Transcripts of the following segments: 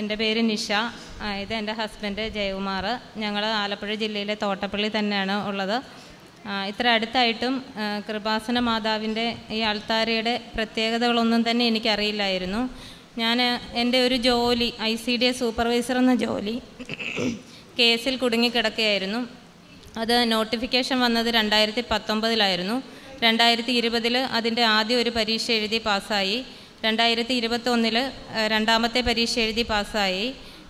എന്റെ പേര് നിഷ. ഇത് എന്റെ ഹസ്ബൻഡ് ജയകുമാർ. ഞങ്ങൾ ആലപ്പുഴ ജില്ലയിലെ തോട്ടപ്പള്ളി തന്നെയാണ് ഉള്ളത്. ഇത്ര അടുത്തായിട്ടും കൃപാസന മാതാവിന്റെ ഈ അൾത്താരയുടെ പ്രത്യേകതകളൊന്നും തന്നെ എനിക്കറിയില്ലായിരുന്നു. ഞാൻ എന്റെ ഒരു ജോലി I C D S supervisor എന്ന ജോലി കേസിൽ കുടുങ്ങിക്കിടക്കുകയായിരുന്നു. അത് നോട്ടിഫിക്കേഷൻ വന്നത് രണ്ടായിരത്തി പത്തൊമ്പതിലായിരുന്നു. രണ്ടായിരത്തി ഇരുപതിൽ അതിന്റെ ആദ്യ ഒരു പരീക്ഷ എഴുതി പാസ്സായി. രണ്ടായിരത്തി ഇരുപത്തൊന്നിൽ രണ്ടാമത്തെ പരീക്ഷ എഴുതി പാസ്സായി.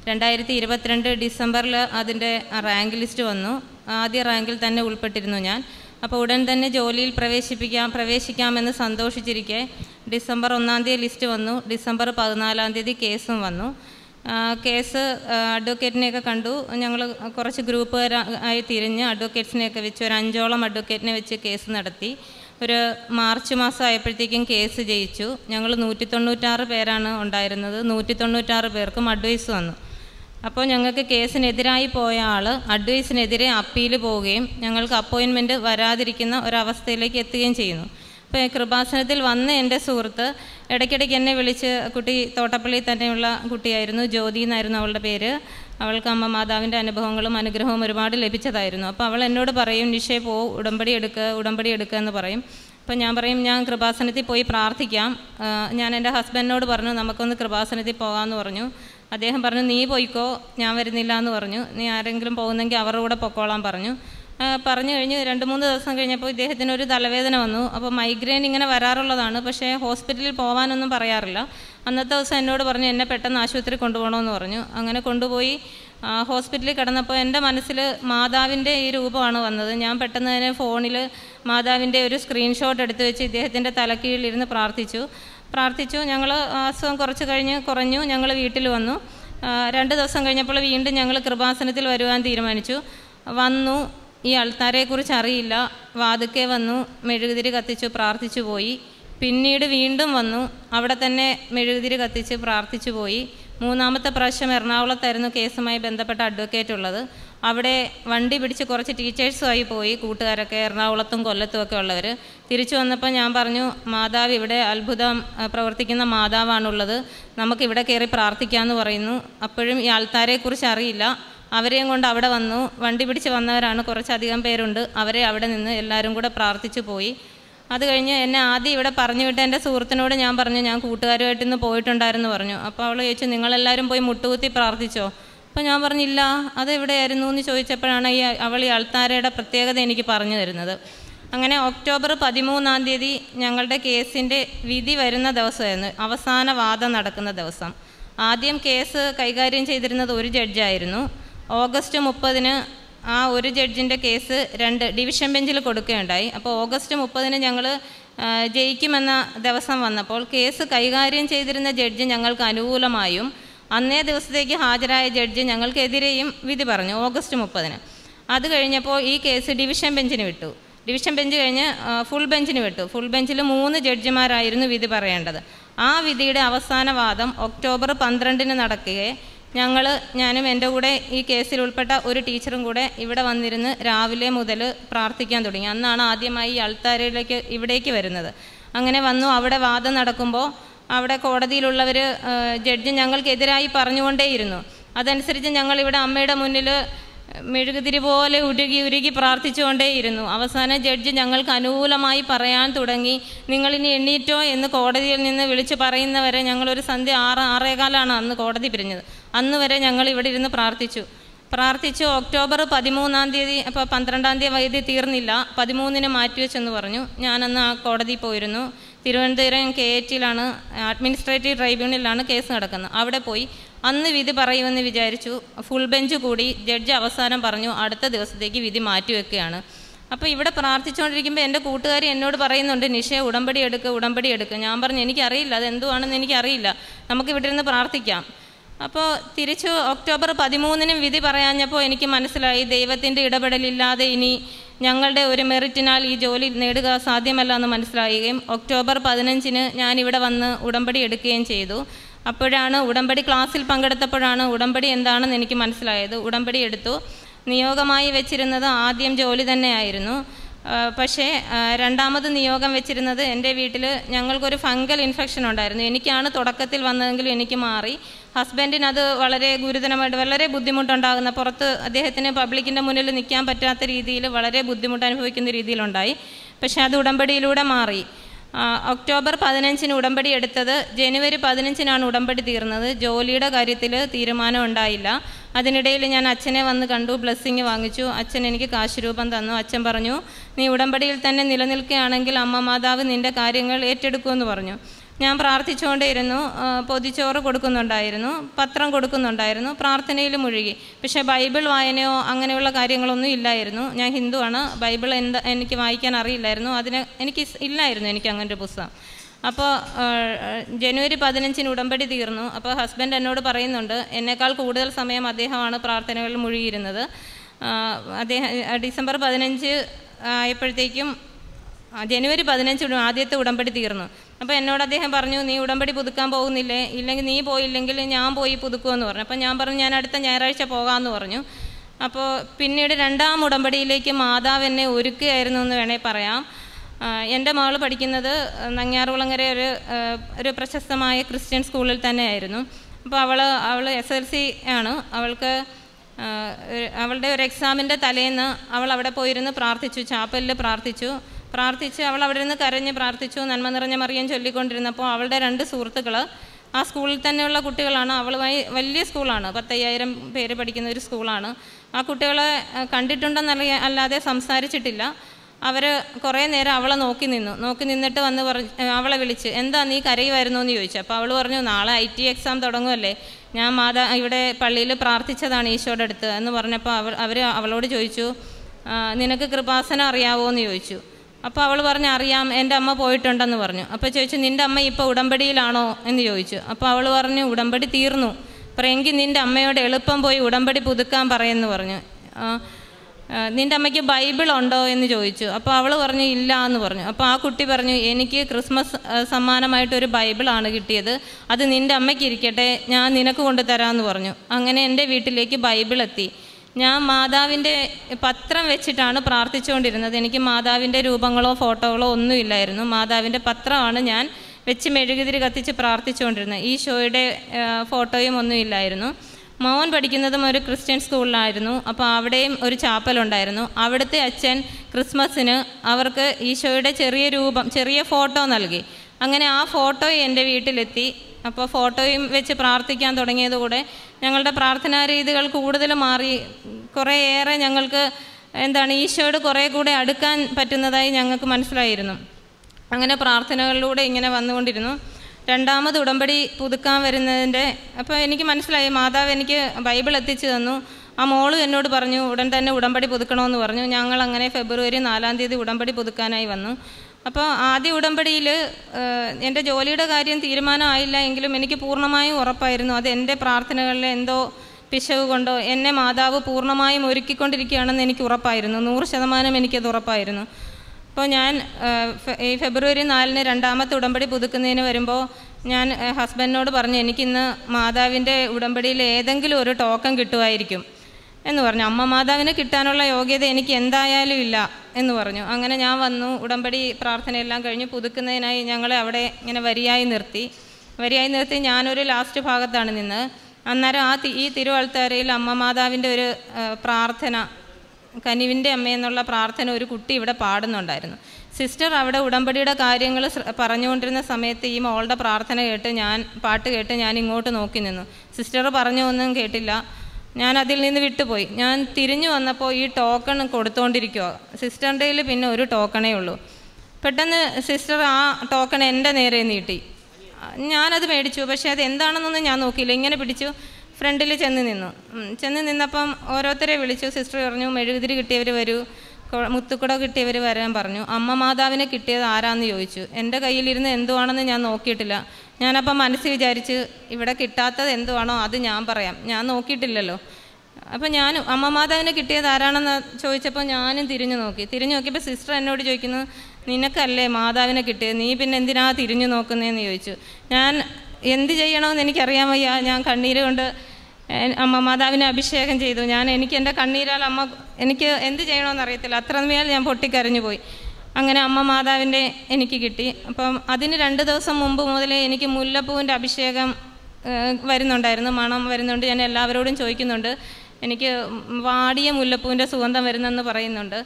രണ്ടായിരത്തി ഇരുപത്തിരണ്ട് ഡിസംബറിൽ അതിന്റെ റാങ്ക് ലിസ്റ്റ് വന്നു. ആദ്യ റാങ്കിൽ തന്നെ ഉൾപ്പെട്ടിരുന്നു ഞാൻ. അപ്പോൾ ഉടൻ തന്നെ ജോലിയിൽ പ്രവേശിപ്പിക്കാം പ്രവേശിക്കാമെന്ന് സന്തോഷിച്ചിരിക്കെ ഡിസംബർ ഒന്നാം തീയതി ലിസ്റ്റ് വന്നു. ഡിസംബർ പതിനാലാം തീയതി കേസും വന്നു. കേസ് അഡ്വക്കേറ്റിനെയൊക്കെ കണ്ടു. ഞങ്ങൾ കുറച്ച് ഗ്രൂപ്പുകാരായി തിരിഞ്ഞ് അഡ്വക്കേറ്റ്സിനെയൊക്കെ വെച്ച് ഒരു അഞ്ചോളം അഡ്വക്കേറ്റിനെ വെച്ച് കേസ് നടത്തി. ഒരു മാർച്ച് മാസം ആയപ്പോഴത്തേക്കും കേസ് ജയിച്ചു. ഞങ്ങൾ നൂറ്റി തൊണ്ണൂറ്റാറ് പേരാണ് ഉണ്ടായിരുന്നത്. നൂറ്റി തൊണ്ണൂറ്റാറ് പേർക്കും അഡ്വൈസ് വന്നു. അപ്പോൾ ഞങ്ങൾക്ക് കേസിനെതിരായി പോയ ആൾ അഡ്വൈസിനെതിരെ അപ്പീൽ പോവുകയും ഞങ്ങൾക്ക് അപ്പോയിൻമെന്റ് വരാതിരിക്കുന്ന ഒരവസ്ഥയിലേക്ക് എത്തുകയും ചെയ്യുന്നു. അപ്പോൾ കൃപാസനത്തിൽ വന്ന എന്റെ സുഹൃത്ത് ഇടയ്ക്കിടയ്ക്ക് എന്നെ വിളിച്ച് കുട്ടി തോട്ടപ്പള്ളി തന്നെയുള്ള കുട്ടിയായിരുന്നു ജ്യോതി എന്നായിരുന്നു അവളുടെ പേര്. അവൾക്ക് അമ്മ മാതാവിന്റെ അനുഭവങ്ങളും അനുഗ്രഹവും ഒരുപാട് ലഭിച്ചതായിരുന്നു. അപ്പോൾ അവൾ എന്നോട് പറയും നിഷേ പോ ഉടമ്പടി എടുക്കുക ഉടമ്പടി എടുക്കുക എന്ന് പറയും. അപ്പോൾ ഞാൻ പറയും ഞാൻ കൃപാസനത്തിൽ പോയി പ്രാർത്ഥിക്കാം. ഞാൻ എന്റെ ഹസ്ബൻഡിനോട് പറഞ്ഞു നമുക്കൊന്ന് കൃപാസനത്തിൽ പോകാമെന്ന് പറഞ്ഞു. അദ്ദേഹം പറഞ്ഞു നീ പോയിക്കോ ഞാൻ വരുന്നില്ല എന്ന് പറഞ്ഞു. നീ ആരെങ്കിലും പോകുന്നെങ്കിൽ അവരുടെ കൂടെ പൊക്കോളാൻ പറഞ്ഞു. പറഞ്ഞു കഴിഞ്ഞ് രണ്ട് മൂന്ന് ദിവസം കഴിഞ്ഞപ്പോൾ ഇദ്ദേഹത്തിന് ഒരു തലവേദന വന്നു. അപ്പോൾ മൈഗ്രെയിൻ ഇങ്ങനെ വരാറുള്ളതാണ്. പക്ഷേ ഹോസ്പിറ്റലിൽ പോകാനൊന്നും പറയാറില്ല. അന്നത്തെ ദിവസം എന്നോട് പറഞ്ഞു എന്നെ പെട്ടെന്ന് ആശുപത്രി കൊണ്ടുപോകണമെന്ന് പറഞ്ഞു. അങ്ങനെ കൊണ്ടുപോയി ഹോസ്പിറ്റലിൽ കിടന്നപ്പോൾ എന്റെ മനസ്സിൽ മാതാവിന്റെ ഈ രൂപമാണ് വന്നത്. ഞാൻ പെട്ടെന്ന് തന്നെ ഫോണിൽ മാതാവിന്റെ ഒരു സ്ക്രീൻഷോട്ട് എടുത്ത് വെച്ച് ഇദ്ദേഹത്തിന്റെ തലക്കീഴിലിരുന്ന് പ്രാർത്ഥിച്ചു. പ്രാർത്ഥിച്ചു. ഞങ്ങൾ അസുഖം കുറച്ച് കഴിഞ്ഞ് കുറഞ്ഞു. ഞങ്ങൾ വീട്ടിൽ വന്നു. രണ്ട് ദിവസം കഴിഞ്ഞപ്പോൾ വീണ്ടും ഞങ്ങൾ കൃപാസനത്തിൽ വരുവാൻ തീരുമാനിച്ചു. വന്നു. ഈ അൾത്താരയെക്കുറിച്ച് അറിയില്ല. വാതുക്കെ വന്നു മെഴുകുതിരി കത്തിച്ചു പ്രാർത്ഥിച്ചു പോയി. പിന്നീട് വീണ്ടും വന്നു അവിടെ തന്നെ മെഴുകുതിരി കത്തിച്ച് പ്രാർത്ഥിച്ചു പോയി. മൂന്നാമത്തെ പ്രാവശ്യം എറണാകുളത്തായിരുന്നു കേസുമായി ബന്ധപ്പെട്ട അഡ്വക്കേറ്റ് ഉള്ളത്. അവിടെ വണ്ടി പിടിച്ച് കുറച്ച് ടീച്ചേഴ്സുമായി പോയി കൂട്ടുകാരൊക്കെ എറണാകുളത്തും കൊല്ലത്തും ഒക്കെ ഉള്ളവർ തിരിച്ചു വന്നപ്പോൾ ഞാൻ പറഞ്ഞു മാതാവ് ഇവിടെ അത്ഭുതം പ്രവർത്തിക്കുന്ന മാതാവാണുള്ളത്. നമുക്കിവിടെ കയറി പ്രാർത്ഥിക്കാമെന്ന് പറയുന്നു. അപ്പോഴും ഈ ആൾത്താരെക്കുറിച്ച് അറിയില്ല. അവരെയും കൊണ്ട് അവിടെ വന്നു. വണ്ടി പിടിച്ച് വന്നവരാണ് കുറച്ചധികം പേരുണ്ട്. അവരെ അവിടെ നിന്ന് എല്ലാവരും കൂടെ പ്രാർത്ഥിച്ചു പോയി. അത് കഴിഞ്ഞ് എന്നെ ആദ്യം ഇവിടെ പറഞ്ഞു വിട്ട് എന്റെ സുഹൃത്തിനോട് ഞാൻ പറഞ്ഞു ഞാൻ കൂട്ടുകാരുമായിട്ട് ഇന്ന് പോയിട്ടുണ്ടായിരുന്നു പറഞ്ഞു. അപ്പോൾ അവൾ ചോദിച്ചു നിങ്ങളെല്ലാവരും പോയി മുട്ടുകുത്തി പ്രാർത്ഥിച്ചോ? അപ്പോൾ ഞാൻ പറഞ്ഞില്ല അതെവിടെയായിരുന്നു എന്ന് ചോദിച്ചപ്പോഴാണ് ഈ അവൾ ഈ അൾത്താരയുടെ പ്രത്യേകത എനിക്ക് പറഞ്ഞു തരുന്നത്. അങ്ങനെ ഒക്ടോബർ പതിമൂന്നാം തീയതി ഞങ്ങളുടെ കേസിന്റെ വിധി വരുന്ന ദിവസമായിരുന്നു. അവസാന വാദം നടക്കുന്ന ദിവസം. ആദ്യം കേസ് കൈകാര്യം ചെയ്തിരുന്നത് ഒരു ജഡ്ജായിരുന്നു. ഓഗസ്റ്റ് മുപ്പതിന് ആ ഒരു ജഡ്ജിന്റെ കേസ് രണ്ട് ഡിവിഷൻ ബെഞ്ചിൽ കൊടുക്കുകയുണ്ടായി. അപ്പോൾ ഓഗസ്റ്റ് മുപ്പതിന് ഞങ്ങൾ ജയിക്കുമെന്ന ദിവസം വന്നപ്പോൾ കേസ് കൈകാര്യം ചെയ്തിരുന്ന ജഡ്ജി ഞങ്ങൾക്ക് അനുകൂലമായും അന്നേ ദിവസത്തേക്ക് ഹാജരായ ജഡ്ജി ഞങ്ങൾക്കെതിരെയും വിധി പറഞ്ഞു ഓഗസ്റ്റ് മുപ്പതിന്. അത് കഴിഞ്ഞപ്പോൾ ഈ കേസ് ഡിവിഷൻ ബെഞ്ചിന് വിട്ടു. ഡിവിഷൻ ബെഞ്ച് കഴിഞ്ഞ് ഫുൾ ബെഞ്ചിന് വിട്ടു. ഫുൾ ബെഞ്ചിൽ മൂന്ന് ജഡ്ജിമാരായിരുന്നു വിധി പറയേണ്ടത്. ആ വിധിയുടെ അവസാന വാദം ഒക്ടോബർ പന്ത്രണ്ടിന് നടക്കുകയെ ഞങ്ങൾ ഞാനും എന്റെ കൂടെ ഈ കേസിൽ ഉൾപ്പെട്ട ഒരു ടീച്ചറും കൂടെ ഇവിടെ വന്നിരുന്ന് രാവിലെ മുതൽ പ്രാർത്ഥിക്കാൻ തുടങ്ങി. അന്നാണ് ആദ്യമായി ഈ അൾത്താരയിലേക്ക് ഇവിടേക്ക് വരുന്നത്. അങ്ങനെ വന്നു അവിടെ വാദം നടക്കുമ്പോൾ അവിടെ കോടതിയിലുള്ളവർ ജഡ്ജി ഞങ്ങൾക്കെതിരായി പറഞ്ഞുകൊണ്ടേയിരുന്നു. അതനുസരിച്ച് ഞങ്ങൾ ഇവിടെ അമ്മയുടെ മുന്നിൽ മെഴുകുതിരി പോലെ ഉരുകി ഉരുകി പ്രാർത്ഥിച്ചുകൊണ്ടേയിരുന്നു. അവസാനം ജഡ്ജ് ഞങ്ങൾക്ക് അനുകൂലമായി പറയാൻ തുടങ്ങി. നിങ്ങളിനി എണ്ണീറ്റോ എന്ന് കോടതിയിൽ നിന്ന് വിളിച്ച് പറയുന്നവരെ ഞങ്ങളൊരു സന്ധ്യ ആറ് ആറേകാലാണ് അന്ന് കോടതി പിരിഞ്ഞത്. അന്ന് വരെ ഞങ്ങൾ ഇവിടെ ഇരുന്ന് പ്രാർത്ഥിച്ചു. പ്രാർത്ഥിച്ചു ഒക്ടോബർ പതിമൂന്നാം തീയതി അപ്പോൾ പന്ത്രണ്ടാം തീയതി വൈദ്യുതി തീർന്നില്ല. പതിമൂന്നിന് മാറ്റിവെച്ചെന്ന് പറഞ്ഞു. ഞാനന്ന് ആ കോടതി പോയിരുന്നു. തിരുവനന്തപുരം കെ എറ്റിലാണ് അഡ്മിനിസ്ട്രേറ്റീവ് ട്രൈബ്യൂണലിലാണ് കേസ് നടക്കുന്നത്. അവിടെ പോയി അന്ന് വിധി പറയുമെന്ന് വിചാരിച്ചു. ഫുൾ ബെഞ്ച് കൂടി ജഡ്ജ് അവസാനം പറഞ്ഞു അടുത്ത ദിവസത്തേക്ക് വിധി മാറ്റിവെക്കുകയാണ് അപ്പോൾ ഇവിടെ പ്രാർത്ഥിച്ചുകൊണ്ടിരിക്കുമ്പോൾ എന്റെ കൂട്ടുകാരി എന്നോട് പറയുന്നുണ്ട് നിഷേ ഉടമ്പടി എടുക്കുക ഉടമ്പടി എടുക്കുക ഞാൻ പറഞ്ഞു എനിക്കറിയില്ല അത് എന്തുവാണെന്ന് എനിക്കറിയില്ല. നമുക്ക് ഇവിടെ ഇരുന്ന് പ്രാർത്ഥിക്കാം. അപ്പോൾ തിരിച്ചു ഒക്ടോബർ പതിമൂന്നിനും വിധി പറയാഞ്ഞപ്പോൾ എനിക്ക് മനസ്സിലായി ദൈവത്തിന്റെ ഇടപെടലില്ലാതെ ഇനി ഞങ്ങളുടെ ഒരു മെറിറ്റിനാൽ ഈ ജോലി നേടുക സാധ്യമല്ല എന്ന് മനസ്സിലാവുകയും ഒക്ടോബർ പതിനഞ്ചിന് ഇവിടെ വന്ന് ഉടമ്പടി എടുക്കുകയും ചെയ്തു. അപ്പോഴാണ് ഉടമ്പടി ക്ലാസ്സിൽ പങ്കെടുത്തപ്പോഴാണ് ഉടമ്പടി എന്താണെന്ന് എനിക്ക് മനസ്സിലായത്. ഉടമ്പടി എടുത്തു. നിയോഗമായി വെച്ചിരുന്നത് ആദ്യം ജോലി തന്നെയായിരുന്നു. പക്ഷേ രണ്ടാമത് നിയോഗം വെച്ചിരുന്നത് എന്റെ വീട്ടിൽ ഞങ്ങൾക്കൊരു ഫംഗൽ ഇൻഫെക്ഷൻ ഉണ്ടായിരുന്നു. എനിക്കാണ് തുടക്കത്തിൽ വന്നതെങ്കിലും എനിക്ക് മാറി. ഹസ്ബൻഡിന് അത് വളരെ ഗുരുതരമായിട്ട് വളരെ ബുദ്ധിമുട്ടുണ്ടാകുന്ന പുറത്ത് അദ്ദേഹത്തിന് പബ്ലിക്കിന്റെ മുന്നിൽ നിൽക്കാൻ പറ്റാത്ത രീതിയിൽ വളരെ ബുദ്ധിമുട്ട് അനുഭവിക്കുന്ന രീതിയിലുണ്ടായി. പക്ഷേ അത് ഉടമ്പടിയിലൂടെ മാറി. ഒക്ടോബർ പതിനഞ്ചിന് ഉടമ്പടി എടുത്തത് ജനുവരി പതിനഞ്ചിനാണ് ഉടമ്പടി തീർന്നത്. ജോലിയുടെ കാര്യത്തിൽ തീരുമാനം ഉണ്ടായില്ല. അതിനിടയിൽ ഞാൻ അച്ഛനെ വന്ന് കണ്ടു ബ്ലെസ്സിങ് വാങ്ങിച്ചു. അച്ഛൻ എനിക്ക് കാശ് രൂപം തന്നു. അച്ഛൻ പറഞ്ഞു നീ ഉടമ്പടിയിൽ തന്നെ നിലനിൽക്കുകയാണെങ്കിൽ അമ്മ മാതാവ് നിന്റെ കാര്യങ്ങൾ ഏറ്റെടുക്കുമെന്ന് പറഞ്ഞു. ഞാൻ പ്രാർത്ഥിച്ചുകൊണ്ടേയിരുന്നു പൊതിച്ചോറ് കൊടുക്കുന്നുണ്ടായിരുന്നു പത്രം കൊടുക്കുന്നുണ്ടായിരുന്നു പ്രാർത്ഥനയിൽ മുഴുകി. പക്ഷേ ബൈബിൾ വായനയോ അങ്ങനെയുള്ള കാര്യങ്ങളൊന്നും ഇല്ലായിരുന്നു. ഞാൻ ഹിന്ദുവാണ് ബൈബിൾ എന്താ എനിക്ക് വായിക്കാൻ അറിയില്ലായിരുന്നു. അതിന് എനിക്ക് ഇല്ലായിരുന്നു എനിക്ക് അങ്ങനെ ഒരു പുസ്തകം. അപ്പോൾ ജനുവരി പതിനഞ്ചിന് ഉടമ്പടി തീർന്നു. അപ്പോൾ ഹസ്ബൻഡ് എന്നോട് പറയുന്നുണ്ട് എന്നേക്കാൾ കൂടുതൽ സമയം അദ്ദേഹമാണ് പ്രാർത്ഥനകളിൽ മുഴുകിയിരുന്നത്. അദ്ദേഹം ഡിസംബർ പതിനഞ്ച് ആയപ്പോഴത്തേക്കും ജനുവരി പതിനഞ്ച് ആദ്യത്തെ ഉടമ്പടി തീർന്നു. അപ്പോൾ എന്നോട് അദ്ദേഹം പറഞ്ഞു നീ ഉടമ്പടി പുതുക്കാൻ പോകുന്നില്ലേ? ഇല്ലെങ്കിൽ നീ പോയില്ലെങ്കിൽ ഞാൻ പോയി പുതുക്കുമെന്ന് പറഞ്ഞു. അപ്പോൾ ഞാൻ പറഞ്ഞു ഞാൻ അടുത്ത ഞായറാഴ്ച പോകാമെന്ന് പറഞ്ഞു. അപ്പോൾ പിന്നീട് രണ്ടാം ഉടമ്പടിയിലേക്ക് മാതാവ് എന്നെ ഒരുക്കുകയായിരുന്നു എന്ന് വേണേൽ പറയാം. എന്റെ മകൾ പഠിക്കുന്നത് നങ്ങ്യാർകുളങ്ങര ഒരു ഒരു പ്രശസ്തമായ ക്രിസ്ത്യൻ സ്കൂളിൽ തന്നെയായിരുന്നു. അപ്പോൾ അവൾ അവൾ എസ് എൽ സി ആണ്. അവൾക്ക് അവളുടെ ഒരു എക്സാമിന്റെ തലേന്ന് അവൾ അവിടെ പോയിരുന്ന് പ്രാർത്ഥിച്ചു ചാപ്പലിൽ പ്രാർത്ഥിച്ചു. പ്രാർത്ഥിച്ച് അവൾ അവിടെ നിന്ന് കരഞ്ഞ് പ്രാർത്ഥിച്ചു നന്മ നിറഞ്ഞ മറിയം ചൊല്ലിക്കൊണ്ടിരുന്നപ്പോൾ അവളുടെ രണ്ട് സുഹൃത്തുക്കൾ ആ സ്കൂളിൽ തന്നെയുള്ള കുട്ടികളാണ്. അവൾ വലിയ സ്കൂളാണ്. പത്തയ്യായിരം പേര് പഠിക്കുന്ന ഒരു സ്കൂളാണ്. ആ കുട്ടികളെ കണ്ടിട്ടുണ്ടെന്നറിയ അല്ലാതെ സംസാരിച്ചിട്ടില്ല. അവർ കുറേ നേരം അവളെ നോക്കി നിന്നു. നോക്കി നിന്നിട്ട് വന്ന് പറഞ്ഞ് അവളെ വിളിച്ച് എന്താ നീ കരയുമായിരുന്നു എന്ന് ചോദിച്ചു. അപ്പോൾ അവൾ പറഞ്ഞു നാളെ ഐ ടി എക്സാം തുടങ്ങുമല്ലേ ഞാൻ മാതാ ഇവിടെ പള്ളിയിൽ പ്രാർത്ഥിച്ചതാണ് ഈശോയുടെ അടുത്ത്. എന്ന് പറഞ്ഞപ്പോൾ അവർ അവർ അവളോട് ചോദിച്ചു നിനക്ക് കൃപാസന അറിയാവോ എന്ന് ചോദിച്ചു. അപ്പോൾ അവൾ പറഞ്ഞു അറിയാം എന്റെ അമ്മ പോയിട്ടുണ്ടെന്ന് പറഞ്ഞു. അപ്പോൾ ചോദിച്ചു നിന്റെ അമ്മ ഇപ്പോൾ ഉടമ്പടിയിലാണോ? എന്ന് ചോദിച്ചു. അപ്പോൾ അവൾ പറഞ്ഞു ഉടമ്പടി തീർന്നു. അപ്പോൾ എങ്കിൽ നിന്റെ അമ്മയോട് എളുപ്പം പോയി ഉടമ്പടി പുതുക്കാൻ പറയുമെന്ന് പറഞ്ഞു. നിന്റെ അമ്മയ്ക്ക് ബൈബിൾ ഉണ്ടോ? എന്ന് ചോദിച്ചു. അപ്പോൾ അവൾ പറഞ്ഞു ഇല്ല എന്ന് പറഞ്ഞു. അപ്പോൾ ആ കുട്ടി പറഞ്ഞു എനിക്ക് ക്രിസ്മസ് സമ്മാനമായിട്ടൊരു ബൈബിളാണ് കിട്ടിയത്. അത് നിന്റെ അമ്മയ്ക്ക് ഇരിക്കട്ടെ ഞാൻ നിനക്ക് കൊണ്ടുതരാമെന്ന് പറഞ്ഞു. അങ്ങനെ എന്റെ വീട്ടിലേക്ക് ബൈബിൾ എത്തി. ഞാൻ മാതാവിന്റെ പത്രം വെച്ചിട്ടാണ് പ്രാർത്ഥിച്ചുകൊണ്ടിരുന്നത്. എനിക്ക് മാതാവിന്റെ രൂപങ്ങളോ ഫോട്ടോകളോ ഒന്നുമില്ലായിരുന്നു. മാതാവിന്റെ പത്രമാണ് ഞാൻ വെച്ച് മെഴുകുതിരി കത്തിച്ച് പ്രാർത്ഥിച്ചുകൊണ്ടിരുന്നത്. ഈ ഷോയുടെ ഫോട്ടോയും ഒന്നുമില്ലായിരുന്നു. മോൻ പഠിക്കുന്നതും ഒരു ക്രിസ്ത്യൻ സ്കൂളിലായിരുന്നു. അപ്പോൾ അവിടെയും ഒരു ചാപ്പലുണ്ടായിരുന്നു. അവിടുത്തെ അച്ഛൻ ക്രിസ്മസിന് അവർക്ക് ഈശോയുടെ ചെറിയ രൂപം ചെറിയ ഫോട്ടോ നൽകി. അങ്ങനെ ആ ഫോട്ടോ എന്റെ വീട്ടിലെത്തി. അപ്പോൾ ഫോട്ടോയും വെച്ച് പ്രാർത്ഥിക്കാൻ തുടങ്ങിയതുകൂടെ ഞങ്ങളുടെ പ്രാർത്ഥനാ രീതികൾ കൂടുതൽ മാറി. കുറേയേറെ ഞങ്ങൾക്ക് എന്താണ് ഈശോയോട് കുറേ കൂടെ അടുക്കാൻ പറ്റുന്നതായി ഞങ്ങൾക്ക് മനസ്സിലായിരുന്നു. അങ്ങനെ പ്രാർത്ഥനകളിലൂടെ ഇങ്ങനെ വന്നുകൊണ്ടിരുന്നു. രണ്ടാമത് ഉടമ്പടി പുതുക്കാൻ വരുന്നതിന്റെ അപ്പോൾ എനിക്ക് മനസ്സിലായി മാതാവ് എനിക്ക് ബൈബിൾ എത്തിച്ചു തന്നു. ആ മോൾ എന്നോട് പറഞ്ഞു ഉടൻ തന്നെ ഉടമ്പടി പുതുക്കണമെന്ന് പറഞ്ഞു. ഞങ്ങൾ അങ്ങനെ ഫെബ്രുവരി നാലാം തീയതി ഉടമ്പടി പുതുക്കാനായി വന്നു. അപ്പോൾ ആദ്യ ഉടമ്പടിയിൽ എന്റെ ജോലിയുടെ കാര്യം തീരുമാനമായില്ല എങ്കിലും എനിക്ക് പൂർണമായും ഉറപ്പായിരുന്നു. അത് എന്റെ പ്രാർത്ഥനകളിൽ എന്തോ പിശവ് കൊണ്ടോ എന്നെ മാതാവ് പൂർണമായും ഒരുക്കിക്കൊണ്ടിരിക്കുകയാണെന്ന് എനിക്ക് ഉറപ്പായിരുന്നു. നൂറ് ശതമാനം എനിക്കത് ഉറപ്പായിരുന്നു. അപ്പോൾ ഞാൻ ഈ ഫെബ്രുവരി നാലിന് രണ്ടാമത്തെ ഉടമ്പടി പുതുക്കുന്നതിന് വരുമ്പോൾ ഞാൻ ഹസ്ബൻഡിനോട് പറഞ്ഞു എനിക്കിന്ന് മാതാവിന്റെ ഉടമ്പടിയിൽ ഏതെങ്കിലും ഒരു ടോക്കൺ കിട്ടുമായിരിക്കും. എന്ന് പറഞ്ഞു. അമ്മ മാതാവിനെ കിട്ടാനുള്ള യോഗ്യത എനിക്ക് എന്തായാലും ഇല്ല എന്ന് പറഞ്ഞു. അങ്ങനെ ഞാൻ വന്നു. ഉടമ്പടി പ്രാർത്ഥനയെല്ലാം കഴിഞ്ഞ് പുതുക്കുന്നതിനായി ഞങ്ങളെ അവിടെ ഇങ്ങനെ വരിയായി നിർത്തി. വരിയായി നിർത്തി ഞാനൊരു ലാസ്റ്റ് ഭാഗത്താണ് നിന്ന്. അന്നേരം ആ ഈ തിരുവൾത്താരയിൽ അമ്മ മാതാവിന്റെ ഒരു പ്രാർത്ഥന കനിവിന്റെ അമ്മയെന്നുള്ള പ്രാർത്ഥന ഒരു കുട്ടി ഇവിടെ പാടുന്നുണ്ടായിരുന്നു. സിസ്റ്റർ അവിടെ ഉടമ്പടിയുടെ കാര്യങ്ങൾ പറഞ്ഞുകൊണ്ടിരുന്ന സമയത്ത് ഈ മോളുടെ പ്രാർത്ഥന കേട്ട് ഞാൻ പാട്ട് കേട്ട് ഞാൻ ഇങ്ങോട്ട് നോക്കി നിന്നു. സിസ്റ്റർ പറഞ്ഞു ഒന്നും കേട്ടില്ല. ഞാൻ അതിൽ നിന്ന് വിട്ടുപോയി. ഞാൻ തിരിഞ്ഞു വന്നപ്പോൾ ഈ ടോക്കൺ കൊടുത്തുകൊണ്ടിരിക്കുക സിസ്റ്ററിന്റെ പിന്നെ ഒരു ടോക്കണേ ഉള്ളൂ. പെട്ടെന്ന് സിസ്റ്റർ ആ ടോക്കൺ എന്റെ നേരെ നീട്ടി. ഞാനത് മേടിച്ചു. പക്ഷേ അത് എന്താണെന്നൊന്നും ഞാൻ നോക്കിയില്ല. ഇങ്ങനെ പിടിച്ചു ഫ്രണ്ടിൽ ചെന്ന് നിന്നു. ചെന്ന് നിന്നപ്പം ഓരോരുത്തരെ വിളിച്ചു. സിസ്റ്റർ പറഞ്ഞു മെഴുകുതിരി കിട്ടിയവർ വരൂ. മുത്തുക്കുട കിട്ടിയവർ വരാൻ പറഞ്ഞു. അമ്മ മാതാവിനെ കിട്ടിയത് ആരാന്ന് ചോദിച്ചു. എന്റെ കയ്യിലിരുന്ന് എന്തുവാണെന്ന് ഞാൻ നോക്കിയിട്ടില്ല. ഞാനപ്പം മനസ്സിൽ വിചാരിച്ച് ഇവിടെ കിട്ടാത്തത് എന്തുവാണോ അത് ഞാൻ പറയാം. ഞാൻ നോക്കിയിട്ടില്ലല്ലോ. അപ്പം ഞാനും അമ്മ മാതാവിനെ കിട്ടിയത് ആരാണെന്ന് ചോദിച്ചപ്പോൾ ഞാനും തിരിഞ്ഞു നോക്കി. തിരിഞ്ഞു നോക്കിയപ്പോൾ സിസ്റ്റർ എന്നോട് ചോദിക്കുന്നു നിനക്കല്ലേ മാതാവിനെ കിട്ടിയത്? നീ പിന്നെ എന്തിനാ തിരിഞ്ഞു നോക്കുന്നതെന്ന് ചോദിച്ചു. ഞാൻ എന്ത് ചെയ്യണമെന്ന് എനിക്കറിയാൻ വയ്യ. ഞാൻ കണ്ണീര് കൊണ്ട് അമ്മ മാതാവിനെ അഭിഷേകം ചെയ്തു. ഞാൻ എനിക്ക് എന്റെ കണ്ണീരാൽ അമ്മ എനിക്ക് എന്ത് ചെയ്യണമെന്ന് അറിയത്തില്ല. അത്രമേൽ ഞാൻ പൊട്ടിക്കരഞ്ഞു പോയി. അങ്ങനെ അമ്മ മാതാവിന്റെ എനിക്ക് കിട്ടി. അപ്പം അതിന് രണ്ട് ദിവസം മുമ്പ് മുതലേ എനിക്ക് മുല്ലപ്പൂവിന്റെ അഭിഷേകം വരുന്നുണ്ടായിരുന്നു. മണം വരുന്നുണ്ട്. ഞാൻ എല്ലാവരോടും ചോദിക്കുന്നുണ്ട്. എനിക്ക് വാടിയ മുല്ലപ്പൂവിന്റെ സുഗന്ധം വരുന്നെന്ന് പറയുന്നുണ്ട്.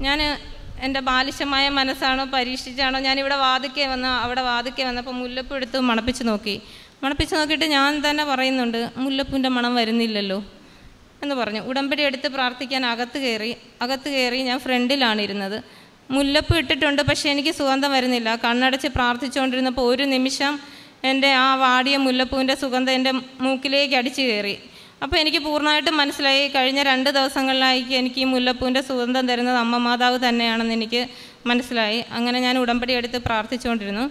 ഞാൻ എന്റെ ബാലിശമായ മനസ്സാണോ പരീക്ഷിച്ചാണോ? ഞാനിവിടെ വാതിക്കെ വന്ന അവിടെ വാതിക്കെ വന്നപ്പോൾ മുല്ലപ്പൂ എടുത്ത് മണപ്പിച്ച് നോക്കി. മണപ്പിച്ച് നോക്കിയിട്ട് ഞാൻ തന്നെ പറയുന്നുണ്ട് മുല്ലപ്പൂന്റെ മണം വരുന്നില്ലല്ലോ എന്ന് പറഞ്ഞു. ഉടമ്പടി എടുത്ത് പ്രാർത്ഥിക്കാൻ അകത്ത് കയറി അകത്ത് കയറി ഞാൻ ഫ്രണ്ടിലാണ് ഇരുന്നത്. മുല്ലപ്പ് ഇട്ടിട്ടുണ്ട് പക്ഷേ എനിക്ക് സുഗന്ധം വരുന്നില്ല. കണ്ണടച്ച് പ്രാർത്ഥിച്ചുകൊണ്ടിരുന്നപ്പോൾ ഒരു നിമിഷം എന്റെ ആ വാടിയ മുല്ലപ്പൂവിന്റെ സുഗന്ധം എന്റെ മൂക്കിലേക്ക് അടിച്ചു കയറി. അപ്പോൾ എനിക്ക് പൂർണമായിട്ടും മനസ്സിലായി. കഴിഞ്ഞ രണ്ട് ദിവസങ്ങളിലായി എനിക്ക് ഈ മുല്ലപ്പൂവിന്റെ സുഗന്ധം തരുന്നത് അമ്മ മാതാവ് തന്നെയാണെന്ന് എനിക്ക് മനസ്സിലായി. അങ്ങനെ ഞാൻ ഉടമ്പടി എടുത്ത് പ്രാർത്ഥിച്ചുകൊണ്ടിരുന്നു.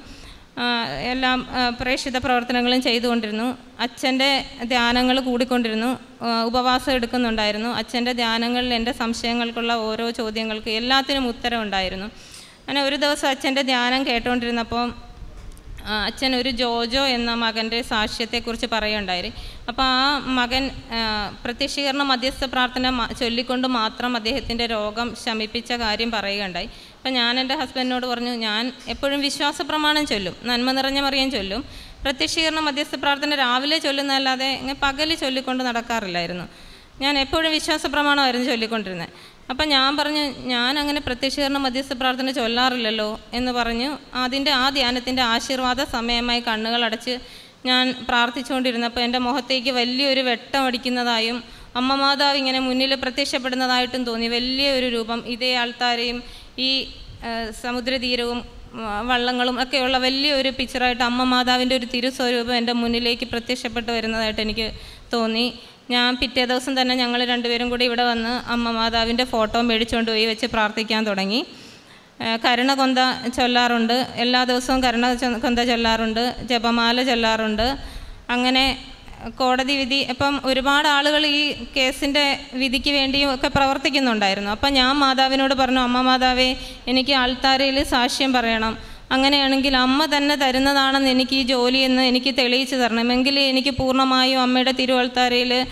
എല്ലാം പ്രേക്ഷിത പ്രവർത്തനങ്ങളും ചെയ്തുകൊണ്ടിരുന്നു. അച്ഛന്റെ ധ്യാനങ്ങൾ കൂടിക്കൊണ്ടിരുന്നു. ഉപവാസം എടുക്കുന്നുണ്ടായിരുന്നു. അച്ഛന്റെ ധ്യാനങ്ങളിൽ എന്റെ സംശയങ്ങൾക്കുള്ള ഓരോ ചോദ്യങ്ങൾക്ക് എല്ലാത്തിനും ഉത്തരം ഉണ്ടായിരുന്നു അങ്ങനെ ഒരു ദിവസം അച്ഛന്റെ ധ്യാനം കേട്ടുകൊണ്ടിരുന്നപ്പോൾ അച്ഛൻ ഒരു ജോജോ എന്ന മകന്റെ സാക്ഷ്യത്തെക്കുറിച്ച് പറയുണ്ടായി അപ്പോൾ ആ മകൻ പ്രത്യക്ഷീകരണ മധ്യസ്ഥ പ്രാർത്ഥന ചൊല്ലിക്കൊണ്ട് മാത്രം അദ്ദേഹത്തിന്റെ രോഗം ശമിപ്പിച്ച കാര്യം പറയുകയുണ്ടായി. അപ്പം ഞാൻ എന്റെ ഹസ്ബൻഡിനോട് പറഞ്ഞു ഞാൻ എപ്പോഴും വിശ്വാസ പ്രമാണം ചൊല്ലും. നന്മ നിറഞ്ഞ മറിയം ചൊല്ലും. പ്രത്യക്ഷീകരണ മധ്യസ്ഥ പ്രാർത്ഥന രാവിലെ ചൊല്ലുന്നതല്ലാതെ ഇങ്ങനെ പകൽ ചൊല്ലിക്കൊണ്ട് നടക്കാറില്ലായിരുന്നു. ഞാൻ എപ്പോഴും വിശ്വാസ പ്രമാണമായിരുന്നു ചൊല്ലിക്കൊണ്ടിരുന്നത് അപ്പം ഞാൻ പറഞ്ഞു ഞാൻ അങ്ങനെ പ്രത്യക്ഷീകരണ മധ്യസ്ഥ പ്രാർത്ഥന ചൊല്ലാറില്ലല്ലോ എന്ന് പറഞ്ഞു. അതിന്റെ ആ ധ്യാനത്തിന്റെ ആശീർവാദ സമയമായി കണ്ണുകൾ അടച്ച് ഞാൻ പ്രാർത്ഥിച്ചുകൊണ്ടിരുന്നപ്പോൾ എന്റെ മുഖത്തേക്ക് വലിയൊരു വെട്ടം അടിക്കുന്നതായും അമ്മമാതാവ് ഇങ്ങനെ മുന്നിൽ പ്രത്യക്ഷപ്പെടുന്നതായിട്ടും തോന്നി. വലിയൊരു രൂപം ഇതേ ആൾത്താരെയും ഈ സമുദ്രതീരവും വള്ളങ്ങളും ഒക്കെയുള്ള വലിയൊരു പിക്ചറായിട്ട് അമ്മ മാതാവിന്റെ ഒരു തിരുസ്വരൂപം എന്റെ മുന്നിലേക്ക് പ്രത്യക്ഷപ്പെട്ട് വരുന്നതായിട്ട് എനിക്ക് തോന്നി. ഞാൻ പിറ്റേ ദിവസം തന്നെ ഞങ്ങൾ രണ്ടുപേരും കൂടി ഇവിടെ വന്ന് അമ്മ മാതാവിന്റെ ഫോട്ടോ മേടിച്ചുകൊണ്ട് പോയി വെച്ച് പ്രാർത്ഥിക്കാൻ തുടങ്ങി. കരുണ കൊന്ത ചൊല്ലാറുണ്ട്. എല്ലാ ദിവസവും കരുണ കൊന്ത ചൊല്ലാറുണ്ട്. ജപമാല ചൊല്ലാറുണ്ട്. അങ്ങനെ കോടതി വിധി ഇപ്പം ഒരുപാട് ആളുകൾ ഈ കേസിന്റെ വിധിക്ക് വേണ്ടിയും ഒക്കെ പ്രവർത്തിക്കുന്നുണ്ടായിരുന്നു. അപ്പം ഞാൻ മാതാവിനോട് പറഞ്ഞു അമ്മ മാതാവേ എനിക്ക് ആൾത്താരയിൽ സാക്ഷ്യം പറയണം. അങ്ങനെയാണെങ്കിൽ അമ്മ തന്നെ തരുന്നതാണെന്ന് എനിക്ക് ഈ ജോലിയെന്ന് എനിക്ക് തെളിയിച്ചു തരണം. എങ്കിൽ എനിക്ക് പൂർണമായും അമ്മയുടെ തിരുവൾത്താരയിൽ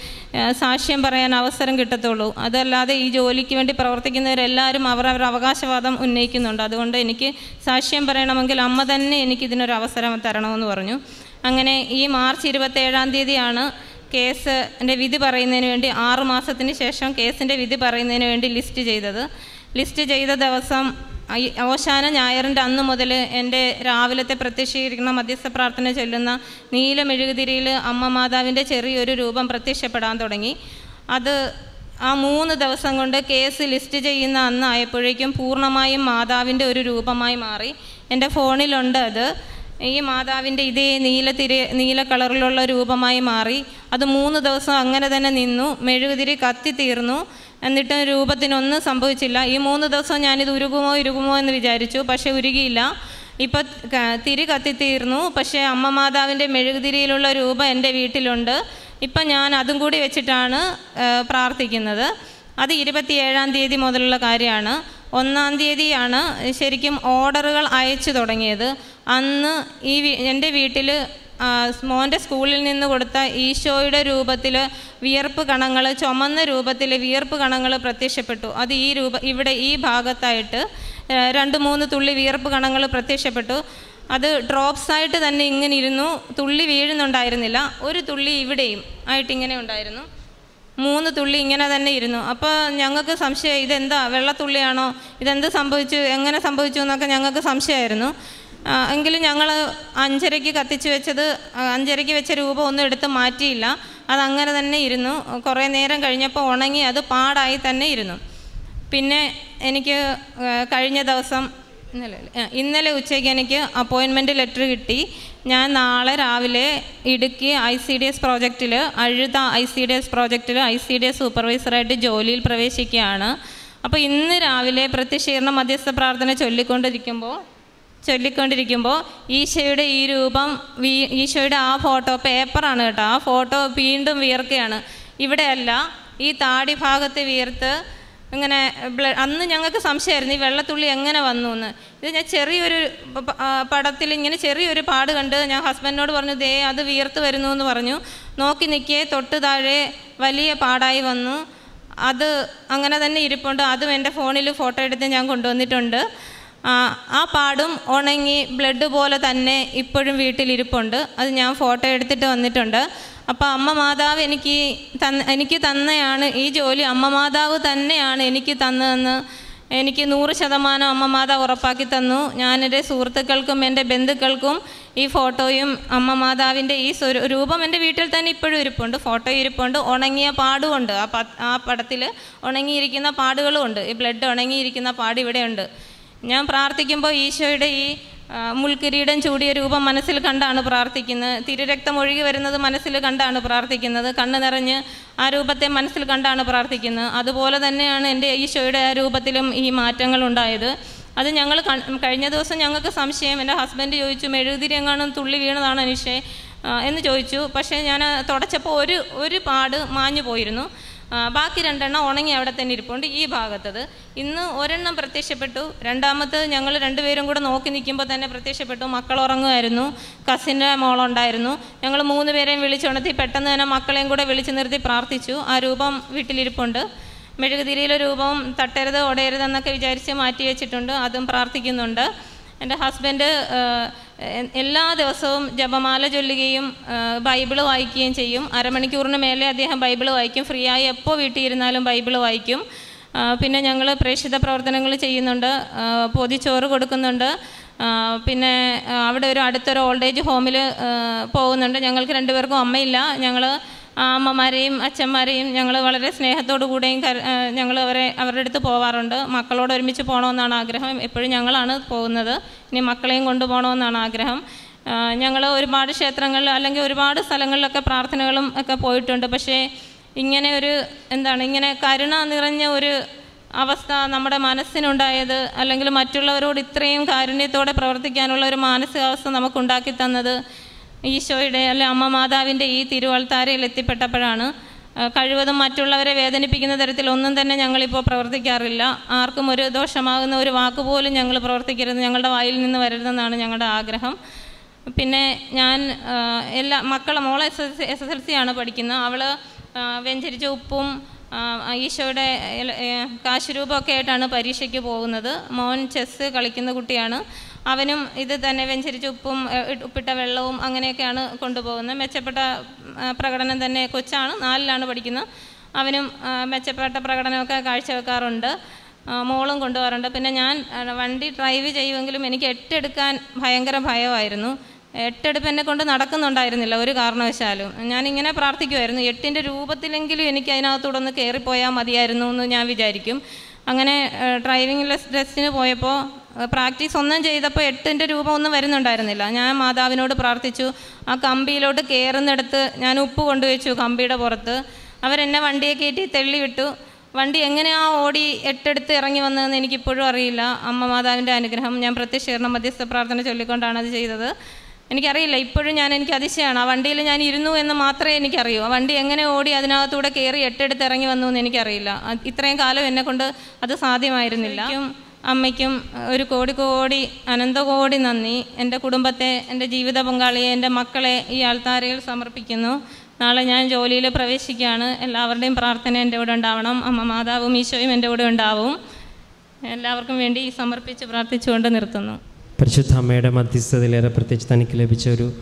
സാക്ഷ്യം പറയാൻ അവസരം കിട്ടത്തുള്ളൂ. അതല്ലാതെ ഈ ജോലിക്ക് വേണ്ടി പ്രവർത്തിക്കുന്നവരെല്ലാവരും അവർ അവകാശവാദം ഉന്നയിക്കുന്നുണ്ട്. അതുകൊണ്ട് എനിക്ക് സാക്ഷ്യം പറയണമെങ്കിൽ അമ്മ തന്നെ എനിക്ക് ഇതിനൊരു അവസരം തരണമെന്ന് പറഞ്ഞു. അങ്ങനെ ഈ മാർച്ച് ഇരുപത്തേഴാം തീയതിയാണ് കേസിന്റെ വിധി പറയുന്നതിന് വേണ്ടി ആറ് മാസത്തിന് ശേഷം കേസിന്റെ വിധി പറയുന്നതിന് വേണ്ടി ലിസ്റ്റ് ചെയ്തത്. ലിസ്റ്റ് ചെയ്ത ദിവസം അവസാന ഞായറിന്റെ അന്ന് മുതൽ എന്റെ രാവിലത്തെ പ്രത്യക്ഷീകരിക്കുന്ന മധ്യസ്ഥ പ്രാർത്ഥന ചൊല്ലുന്ന നീലമെഴുകുതിരിയിൽ അമ്മ മാതാവിന്റെ ചെറിയൊരു രൂപം പ്രത്യക്ഷപ്പെടാൻ തുടങ്ങി. അത് ആ മൂന്ന് ദിവസം കൊണ്ട് കേസ് ലിസ്റ്റ് ചെയ്യുന്ന അന്ന് ആയപ്പോഴേക്കും പൂർണമായും മാതാവിന്റെ ഒരു രൂപമായി മാറി. എന്റെ ഫോണിലുണ്ട് അത്. ഈ മാതാവിന്റെ ഇതേ നീല തിരി നീല കളറിലുള്ള രൂപമായി മാറി. അത് മൂന്ന് ദിവസം അങ്ങനെ തന്നെ നിന്നു. മെഴുകുതിരി കത്തിത്തീർന്നു എന്നിട്ട് രൂപത്തിനൊന്നും സംഭവിച്ചില്ല. ഈ മൂന്ന് ദിവസം ഞാനിത് ഉരുകുമോ ഉരുകുമോ എന്ന് വിചാരിച്ചു. പക്ഷേ ഉരുകിയില്ല. ഇപ്പം തിരി കത്തിത്തീർന്നു പക്ഷേ അമ്മ മാതാവിന്റെ മെഴുകുതിരിയിലുള്ള രൂപം എന്റെ വീട്ടിലുണ്ട്. ഇപ്പം ഞാൻ അതും കൂടി വെച്ചിട്ടാണ് പ്രാർത്ഥിക്കുന്നത്. അത് ഇരുപത്തിയേഴാം തീയതി മുതലുള്ള കാര്യമാണ്. ഒന്നാം തീയതിയാണ് ശരിക്കും ഓർഡറുകൾ അയച്ചു തുടങ്ങിയത്. അന്ന് ഈ എന്റെ വീട്ടിൽ മോന്റെ സ്കൂളിൽ നിന്ന് കൊടുത്ത ഈശോയുടെ രൂപത്തിൽ വിയർപ്പ് കണങ്ങൾ ചുമന്ന രൂപത്തിൽ വിയർപ്പ് കണങ്ങൾ പ്രത്യക്ഷപ്പെട്ടു. അത് ഈ രൂപ ഇവിടെ ഈ ഭാഗത്തായിട്ട് രണ്ട് മൂന്ന് തുള്ളി വിയർപ്പ് കണങ്ങൾ പ്രത്യക്ഷപ്പെട്ടു. അത് ഡ്രോപ്സ് ആയിട്ട് തന്നെ ഇങ്ങനെ ഇരുന്നു. തുള്ളി വീഴുന്നുണ്ടായിരുന്നില്ല. ഒരു തുള്ളി ഇവിടെയും ആയിട്ട് ഇങ്ങനെ ഉണ്ടായിരുന്നു. മൂന്ന് തുള്ളി ഇങ്ങനെ തന്നെ ഇരുന്നു. അപ്പോൾ ഞങ്ങൾക്ക് സംശയം ഇതെന്താ വെള്ളത്തുള്ളിയാണോ ഇതെന്ത് സംഭവിച്ചു എങ്ങനെ സംഭവിച്ചു എന്നൊക്കെ ഞങ്ങൾക്ക് സംശയമായിരുന്നു. എങ്കിലും ഞങ്ങൾ അഞ്ചരയ്ക്ക് കത്തിച്ച് വെച്ചത് അഞ്ചരയ്ക്ക് വെച്ച രൂപം ഒന്നും എടുത്ത് മാറ്റിയില്ല. അതങ്ങനെ തന്നെ ഇരുന്നു. കുറേ നേരം കഴിഞ്ഞപ്പോൾ ഉണങ്ങി അത് പാടായി തന്നെ ഇരുന്നു. പിന്നെ എനിക്ക് കഴിഞ്ഞ ദിവസം ഇന്നലെ ഇന്നലെ ഉച്ചയ്ക്ക് എനിക്ക് അപ്പോയിൻമെന്റ് ലെറ്റർ കിട്ടി. ഞാൻ നാളെ രാവിലെ Idukki I C D S പ്രോജക്റ്റിൽ Azhutha I C D S പ്രോജക്റ്റിൽ ഐ സി ഡി എസ് സൂപ്പർവൈസറായിട്ട് ജോലിയിൽ പ്രവേശിക്കുകയാണ്. അപ്പോൾ ഇന്ന് രാവിലെ പ്രത്യക്ഷീകരണ മധ്യസ്ഥ പ്രാർത്ഥന ചൊല്ലിക്കൊണ്ടിരിക്കുമ്പോൾ ചൊല്ലിക്കൊണ്ടിരിക്കുമ്പോൾ ഈശോയുടെ ഈ രൂപം ഈശോയുടെ ആ ഫോട്ടോ പേപ്പറാണ് കേട്ടോ. ആ ഫോട്ടോ വീണ്ടും വിയർക്കുകയാണ്. ഇവിടെയല്ല ഈ താടി ഭാഗത്ത് വിയർത്ത് ഇങ്ങനെ അന്ന് ഞങ്ങൾക്ക് സംശയമായിരുന്നു ഈ വെള്ളത്തുള്ളി എങ്ങനെ വന്നു എന്ന് ഇത് ഞാൻ ചെറിയൊരു പടത്തിൽ ഇങ്ങനെ ചെറിയൊരു പാട് കണ്ട് ഞാൻ ഹസ്ബൻഡിനോട് പറഞ്ഞു ദേ അത് വിയർത്ത് വരുന്നു എന്ന് പറഞ്ഞു. നോക്കി നിൽക്കേ തൊട്ട് താഴെ വലിയ പാടായി വന്നു. അത് അങ്ങനെ തന്നെ ഇരിപ്പുണ്ട്. അതും എന്റെ ഫോണിൽ ഫോട്ടോ എടുത്ത് ഞാൻ കൊണ്ടുവന്നിട്ടുണ്ട്. ആ പാടും ഉണങ്ങി ബ്ലഡ് പോലെ തന്നെ ഇപ്പോഴും വീട്ടിലിരിപ്പുണ്ട്. അത് ഞാൻ ഫോട്ടോ എടുത്തിട്ട് വന്നിട്ടുണ്ട്. അപ്പോൾ അമ്മ മാതാവ് എനിക്ക് തന്ന എനിക്ക് തന്നെയാണ് ഈ ജോലി അമ്മ മാതാവ് തന്നെയാണ് എനിക്ക് തന്നതെന്ന് എനിക്ക് നൂറ് ശതമാനം അമ്മ മാതാവ് ഉറപ്പാക്കി തന്നു. ഞാൻ എന്റെ സുഹൃത്തുക്കൾക്കും എന്റെ ബന്ധുക്കൾക്കും ഈ ഫോട്ടോയും അമ്മ മാതാവിന്റെ ഈ രൂപം എന്റെ വീട്ടിൽ തന്നെ ഇപ്പോഴും ഇരിപ്പുണ്ട്. ഫോട്ടോ ഇരിപ്പുണ്ട്. ഉണങ്ങിയ പാടുമുണ്ട്. ആ ആ പടത്തിൽ ഉണങ്ങിയിരിക്കുന്ന പാടുകളുമുണ്ട്. ഈ ബ്ലഡ് ഉണങ്ങിയിരിക്കുന്ന പാട് ഇവിടെയുണ്ട് ഞാൻ പ്രാർത്ഥിക്കുമ്പോൾ ഈശോയുടെ ഈ മുൾക്കിരീടം ചൂടിയ രൂപം മനസ്സിൽ കണ്ടാണ് പ്രാർത്ഥിക്കുന്നത്. തിരുരക്തം ഒഴുകി വരുന്നത് മനസ്സിൽ കണ്ടാണ് പ്രാർത്ഥിക്കുന്നത്. കണ്ണ് നിറഞ്ഞ് ആ രൂപത്തെ മനസ്സിൽ കണ്ടാണ് പ്രാർത്ഥിക്കുന്നത്. അതുപോലെ തന്നെയാണ് എന്റെ ഈശോയുടെ ആ രൂപത്തിലും ഈ മാറ്റങ്ങൾ ഉണ്ടായത്. അത് ഞങ്ങൾ കഴിഞ്ഞ ദിവസം ഞങ്ങൾക്ക് സംശയം എന്റെ ഹസ്ബൻഡ് ചോദിച്ചു മെഴുകുതിരി തുള്ളി വീണതാണ് അനീഷേ? എന്ന് ചോദിച്ചു. പക്ഷേ ഞാൻ തുടച്ചപ്പോൾ ഒരു ഒരു പാട് മാഞ്ഞു പോയിരുന്നു ബാക്കി രണ്ടെണ്ണം ഉണങ്ങി അവിടെ തന്നെ ഇരിപ്പുണ്ട് ഈ ഭാഗത്തത്. ഇന്ന് ഒരെണ്ണം പ്രത്യക്ഷപ്പെട്ടു. രണ്ടാമത് ഞങ്ങൾ രണ്ടുപേരും കൂടെ നോക്കി നിൽക്കുമ്പോൾ തന്നെ പ്രത്യക്ഷപ്പെട്ടു. മക്കൾ ഉറങ്ങുമായിരുന്നു. കസിന്റെ മോളുണ്ടായിരുന്നു ഞങ്ങൾ മൂന്ന് പേരെയും വിളിച്ചുണർത്തി പെട്ടെന്ന് തന്നെ മക്കളെയും കൂടെ വിളിച്ചു നിർത്തി പ്രാർത്ഥിച്ചു. ആ രൂപം വീട്ടിലിരിപ്പുണ്ട്. മെഴുകുതിരിയിലെ രൂപം തട്ടരുത് ഒടയരുതെന്നൊക്കെ വിചാരിച്ച് മാറ്റി വെച്ചിട്ടുണ്ട്. അതും പ്രാർത്ഥിക്കുന്നുണ്ട്. എന്റെ ഹസ്ബൻഡ് എല്ലാ ദിവസവും ജപമാല ചൊല്ലുകയും ബൈബിൾ വായിക്കുകയും ചെയ്യും. അരമണിക്കൂറിന് മേലെ അദ്ദേഹം ബൈബിൾ വായിക്കും. ഫ്രീ ആയി എപ്പോൾ വീട്ടിൽ ഇരുന്നാലും ബൈബിൾ വായിക്കും. പിന്നെ ഞങ്ങൾ പ്രേക്ഷിത പ്രവർത്തനങ്ങൾ ചെയ്യുന്നുണ്ട്. പൊതിച്ചോറ് കൊടുക്കുന്നുണ്ട്. പിന്നെ അവിടെ ഒരു അടുത്തൊരു ഓൾഡ് ഏജ് ഹോമിൽ പോകുന്നുണ്ട്. ഞങ്ങൾക്ക് രണ്ടുപേർക്കും അമ്മയില്ല. ഞങ്ങൾ അമ്മമാരെയും അച്ഛന്മാരെയും ഞങ്ങൾ വളരെ സ്നേഹത്തോടു കൂടെയും ഞങ്ങൾ അവരെ അവരുടെ അടുത്ത് പോവാറുണ്ട്. മക്കളോട് ഒരുമിച്ച് പോകണമെന്നാണ് ആഗ്രഹം. എപ്പോഴും ഞങ്ങളാണ് പോകുന്നത്. ഇനി മക്കളെയും കൊണ്ടുപോകണമെന്നാണ് ആഗ്രഹം. ഞങ്ങൾ ഒരുപാട് ക്ഷേത്രങ്ങളിൽ അല്ലെങ്കിൽ ഒരുപാട് സ്ഥലങ്ങളിലൊക്കെ പ്രാർത്ഥനകളും ഒക്കെ പോയിട്ടുണ്ട്. പക്ഷേ ഇങ്ങനെ ഒരു എന്താണ് ഇങ്ങനെ കരുണ നിറഞ്ഞ ഒരു അവസ്ഥ നമ്മുടെ മനസ്സിനുണ്ടായത് അല്ലെങ്കിൽ മറ്റുള്ളവരോട് ഇത്രയും കാരുണ്യത്തോടെ പ്രവർത്തിക്കാനുള്ള ഒരു മാനസികാവസ്ഥ നമുക്കുണ്ടാക്കി തന്നത് ഈശോയുടെ അല്ലെ അമ്മ മാതാവിന്റെ ഈ തിരുവൾത്താരയിൽ എത്തിപ്പെട്ടപ്പോഴാണ് കഴിവതും മറ്റുള്ളവരെ വേദനിപ്പിക്കുന്ന തരത്തിൽ ഒന്നും തന്നെ ഞങ്ങളിപ്പോൾ പ്രവർത്തിക്കാറില്ല. ആർക്കും ഒരു ദോഷമാകുന്ന ഒരു വാക്ക് പോലും ഞങ്ങൾ പ്രവർത്തിക്കരുത്. ഞങ്ങളുടെ വായിൽ നിന്ന് വരരുതെന്നാണ് ഞങ്ങളുടെ ആഗ്രഹം. പിന്നെ ഞാൻ എല്ലാ മക്കളെ മോളെ S S S L C ആണ് പഠിക്കുന്നത്. അവൾ വെഞ്ചരിച്ച ഉപ്പും ഈശോയുടെ കാശുരൂപമൊക്കെ ആയിട്ടാണ് പരീക്ഷയ്ക്ക് പോകുന്നത്. മോൻ ചെസ്സ് കളിക്കുന്ന കുട്ടിയാണ്. അവനും ഇത് തന്നെ വെഞ്ചരിച്ച് ഉപ്പും ഉപ്പിട്ട വെള്ളവും അങ്ങനെയൊക്കെയാണ് കൊണ്ടുപോകുന്നത്. മെച്ചപ്പെട്ട പ്രകടനം തന്നെ കൊച്ചാണ് നാലിലാണ് പഠിക്കുന്നത്. അവനും മെച്ചപ്പെട്ട പ്രകടനമൊക്കെ കാഴ്ചവെക്കാറുണ്ട്. മോളും കൊണ്ടുപോകാറുണ്ട്. പിന്നെ ഞാൻ വണ്ടി ഡ്രൈവ് ചെയ്യുമെങ്കിലും എനിക്ക് എട്ടെടുക്കാൻ ഭയങ്കര ഭയമായിരുന്നു. എട്ടെടുപ്പ് എന്നെ കൊണ്ട് നടക്കുന്നുണ്ടായിരുന്നില്ല ഒരു കാരണവശാലും. ഞാനിങ്ങനെ പ്രാർത്ഥിക്കുമായിരുന്നു എട്ടിന്റെ രൂപത്തിലെങ്കിലും എനിക്ക് അതിനകത്തൂടെ ഒന്ന് കയറിപ്പോയാൽ മതിയായിരുന്നു എന്ന് ഞാൻ വിചാരിക്കും. അങ്ങനെ ഡ്രൈവിംഗ് ടെസ്റ്റിന് പോയപ്പോൾ പ്രാക്ടീസ് ഒന്നും ചെയ്തപ്പോൾ എട്ടിന്റെ രൂപം ഒന്നും വരുന്നുണ്ടായിരുന്നില്ല. ഞാൻ മാതാവിനോട് പ്രാർത്ഥിച്ചു ആ കമ്പിയിലോട്ട് കയറുന്നിടത്ത് ഞാൻ ഉപ്പ് കൊണ്ടുവച്ചു കമ്പിയുടെ പുറത്ത്. അവരെന്നെ വണ്ടിയെ കയറ്റി തെള്ളിവിട്ടു. വണ്ടി എങ്ങനെയാ ഓടി എട്ടെടുത്ത് ഇറങ്ങി വന്നതെന്ന് എനിക്കിപ്പോഴും അറിയില്ല. അമ്മ മാതാവിന്റെ അനുഗ്രഹം ഞാൻ പ്രത്യക്ഷീകരണം മധ്യസ്ഥ പ്രാർത്ഥന ചൊല്ലിക്കൊണ്ടാണ് അത് ചെയ്തത്. എനിക്കറിയില്ല ഇപ്പോഴും ഞാൻ എനിക്ക് അതിശയമാണ് ആ വണ്ടിയിൽ ഞാൻ ഇരുന്നു എന്ന് മാത്രമേ എനിക്കറിയൂ. ആ വണ്ടി എങ്ങനെ ഓടി അതിനകത്തൂടെ കയറി എട്ടെടുത്ത് ഇറങ്ങി വന്നു എന്ന് എനിക്കറിയില്ല. ഇത്രയും കാലം എന്നെ കൊണ്ട് അത് സാധ്യമായിരുന്നില്ല. അമ്മയ്ക്കും ഒരു കോടി കോടി അനന്തകോടി നന്ദി. എന്റെ കുടുംബത്തെ എന്റെ ജീവിത പങ്കാളിയെ എന്റെ മക്കളെ ഈ ആൾത്താരയിൽ സമർപ്പിക്കുന്നു. നാളെ ഞാൻ ജോലിയിൽ പ്രവേശിക്കുകയാണ്. എല്ലാവരുടെയും പ്രാർത്ഥന എന്റെ കൂടെ ഉണ്ടാവണം. അമ്മ മാതാവും ഈശോയും എന്റെ കൂടെ ഉണ്ടാവും. എല്ലാവർക്കും വേണ്ടി സമർപ്പിച്ച് പ്രാർത്ഥിച്ചുകൊണ്ട് നിർത്തുന്നു. പരിശുദ്ധ അമ്മയുടെ മധ്യസ്ഥതയിലേറെ പ്രത്യേകിച്ച് തനിക്ക് ലഭിച്ച ഒരു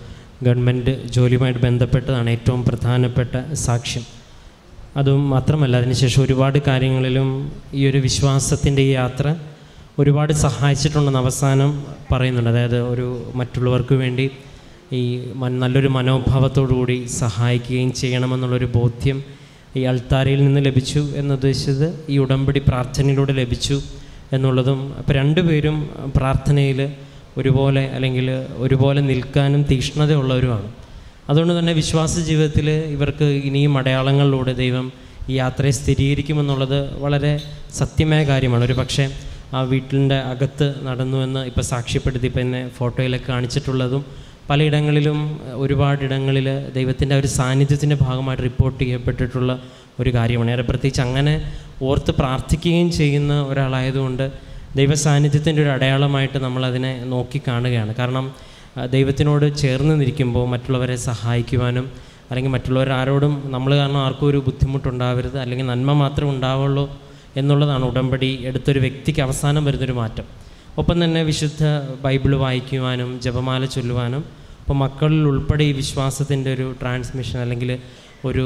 ഗവൺമെന്റ് ജോലിയുമായിട്ട് ബന്ധപ്പെട്ടതാണ് ഏറ്റവും പ്രധാനപ്പെട്ട സാക്ഷ്യം. അതും മാത്രമല്ല അതിനുശേഷം ഒരുപാട് കാര്യങ്ങളിലും ഈ ഒരു വിശ്വാസത്തിന്റെ യാത്ര ഒരുപാട് സഹായിച്ചിട്ടുണ്ടെന്ന് അവസാനം പറയുന്നുണ്ട്. അതായത് ഒരു മറ്റുള്ളവർക്ക് വേണ്ടി ഈ നല്ലൊരു മനോഭാവത്തോടുകൂടി സഹായിക്കുകയും ചെയ്യണമെന്നുള്ളൊരു ബോധ്യം ഈ അൾത്താരയിൽ നിന്ന് ലഭിച്ചു എന്നുദ്ദേശിച്ചത് ഈ ഉടമ്പടി പ്രാർത്ഥനയിലൂടെ ലഭിച്ചു എന്നുള്ളതും അപ്പോൾ രണ്ടുപേരും പ്രാർത്ഥനയിൽ ഒരുപോലെ അല്ലെങ്കിൽ ഒരുപോലെ നിൽക്കാനും തീക്ഷ്ണതയുള്ളവരുമാണ് അതുകൊണ്ട് തന്നെ വിശ്വാസ ജീവിതത്തിൽ ഇവർക്ക് ഇനിയും അടയാളങ്ങളിലൂടെ ദൈവം ഈ യാത്രയെ സ്ഥിരീകരിക്കുമെന്നുള്ളത് വളരെ സത്യമായ കാര്യമാണ്. ഒരു പക്ഷേ ആ വീട്ടിന്റെ അകത്ത് നടന്നുവെന്ന് ഇപ്പോൾ സാക്ഷ്യപ്പെടുത്തി ഇപ്പം എന്നെ ഫോട്ടോയിലൊക്കെ കാണിച്ചിട്ടുള്ളതും പലയിടങ്ങളിലും ഒരുപാടിടങ്ങളിൽ ദൈവത്തിന്റെ ഒരു സാന്നിധ്യത്തിന്റെ ഭാഗമായിട്ട് റിപ്പോർട്ട് ചെയ്യപ്പെട്ടിട്ടുള്ള ഒരു കാര്യമാണ്. ഏറെ പ്രത്യേകിച്ച് അങ്ങനെ ഓർത്ത് പ്രാർത്ഥിക്കുകയും ചെയ്യുന്ന ഒരാളായതുകൊണ്ട് ദൈവ സാന്നിധ്യത്തിന്റെ ഒരു അടയാളമായിട്ട് നമ്മളതിനെ നോക്കി കാണുകയാണ്. കാരണം ദൈവത്തിനോട് ചേർന്ന് നിൽക്കുമ്പോൾ മറ്റുള്ളവരെ സഹായിക്കുവാനും അല്ലെങ്കിൽ മറ്റുള്ളവർ ആരോടും നമ്മൾ കാരണം ആർക്കും ഒരു ബുദ്ധിമുട്ടുണ്ടാവരുത് അല്ലെങ്കിൽ നന്മ മാത്രമേ ഉണ്ടാവുള്ളൂ എന്നുള്ളതാണ് ഉടമ്പടി എടുത്തൊരു വ്യക്തിക്ക് അവസാനം വരുന്നൊരു മാറ്റം. ഒപ്പം തന്നെ വിശുദ്ധ ബൈബിൾ വായിക്കുവാനും ജപമാല ചൊല്ലുവാനും അപ്പോൾ മക്കളിൽ ഉൾപ്പെടെ ഈ വിശ്വാസത്തിന്റെ ഒരു ട്രാൻസ്മിഷൻ അല്ലെങ്കിൽ ഒരു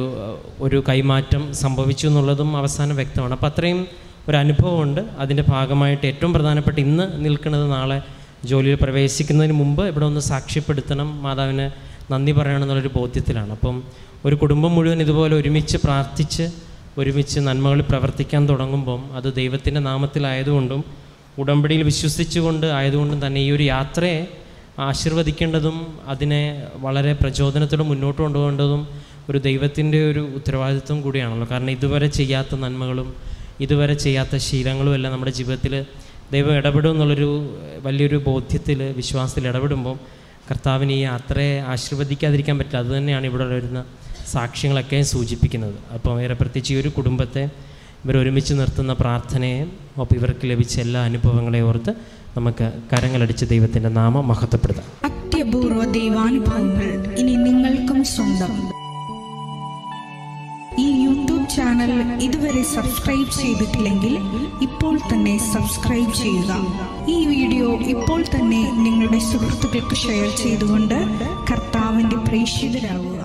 ഒരു കൈമാറ്റം സംഭവിച്ചു എന്നുള്ളതും അവസാനം വ്യക്തമാണ്. അപ്പോൾ അത്രയും ഒരു അനുഭവമുണ്ട്. അതിന്റെ ഭാഗമായിട്ട് ഏറ്റവും പ്രധാനപ്പെട്ട ഇന്ന് നിൽക്കുന്നത് നാളെ ജോലിയിൽ പ്രവേശിക്കുന്നതിന് മുമ്പ് ഇവിടെ ഒന്ന് സാക്ഷ്യപ്പെടുത്തണം. മാതാവിന് നന്ദി പറയണം എന്നുള്ളൊരു ബോധ്യത്തിലാണ്. അപ്പം ഒരു കുടുംബം മുഴുവൻ ഇതുപോലെ ഒരുമിച്ച് പ്രാർത്ഥിച്ച് ഒരുമിച്ച് നന്മകൾ പ്രവർത്തിക്കാൻ തുടങ്ങുമ്പം അത് ദൈവത്തിന്റെ നാമത്തിലായതുകൊണ്ടും ഉടമ്പടിയിൽ വിശ്വസിച്ചുകൊണ്ട് ആയതുകൊണ്ടും തന്നെ ഈ ഒരു യാത്രയെ ആശീർവദിക്കേണ്ടതും അതിനെ വളരെ പ്രചോദനത്തോടെ മുന്നോട്ട് കൊണ്ടുപോകേണ്ടതും ഒരു ദൈവത്തിന്റെ ഒരു ഉത്തരവാദിത്വം കൂടിയാണല്ലോ. കാരണം ഇതുവരെ ചെയ്യാത്ത നന്മകളും ഇതുവരെ ചെയ്യാത്ത ശീലങ്ങളും എല്ലാം നമ്മുടെ ജീവിതത്തിൽ ദൈവം ഇടപെടും എന്നുള്ളൊരു വലിയൊരു ബോധ്യത്തിൽ വിശ്വാസത്തിൽ ഇടപെടുമ്പോൾ കർത്താവിനെ ഈ യാത്രയെ ആശീർവദിക്കാതിരിക്കാൻ പറ്റില്ല. അതുതന്നെയാണ് ഇവിടെ വരുന്ന സാക്ഷ്യങ്ങളൊക്കെ സൂചിപ്പിക്കുന്നത്. അപ്പോൾ ഇവരെ പ്രത്യേകിച്ച് ഈ ഒരു കുടുംബത്തെ ഇവർ ഒരുമിച്ച് നിർത്തുന്ന പ്രാർത്ഥനയെ ഒപ്പം ഇവർക്ക് ലഭിച്ച എല്ലാ അനുഭവങ്ങളെയും ഓർത്ത് നമുക്ക് കരങ്ങളടിച്ച് ദൈവത്തിന്റെ നാമം മഹത്വപ്പെടുത്താം. ഇനി നിങ്ങൾക്കും സ്വന്തം. ഈ യൂട്യൂബ് ചാനൽ ഇതുവരെ സബ്സ്ക്രൈബ് ചെയ്തിട്ടില്ലെങ്കിൽ ഇപ്പോൾ തന്നെ സബ്സ്ക്രൈബ് ചെയ്യുക. ഈ വീഡിയോ ഇപ്പോൾ തന്നെ നിങ്ങളുടെ സുഹൃത്തുക്കൾക്ക് ഷെയർ ചെയ്തുകൊണ്ട് കർത്താവിന്റെ പ്രേക്ഷിതരാകുക